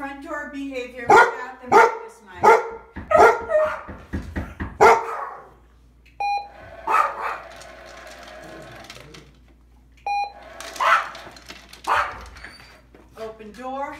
front door behavior without the mucus mite. Open door.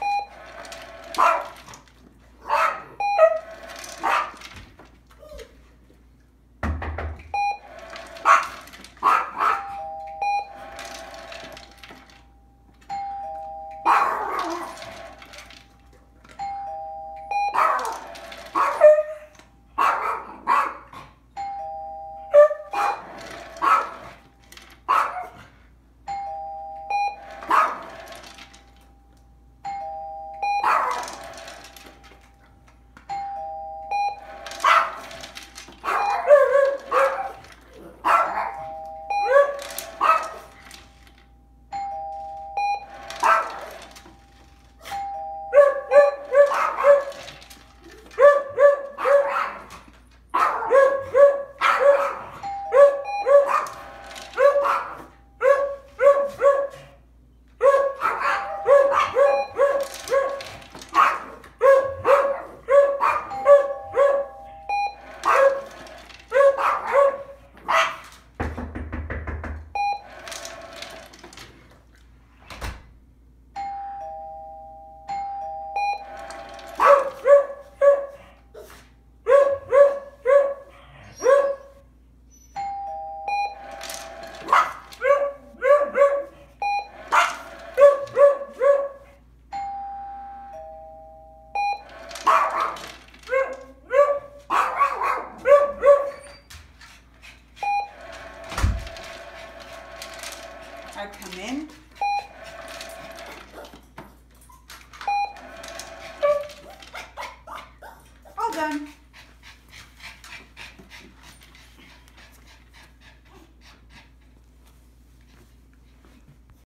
I come in. All done.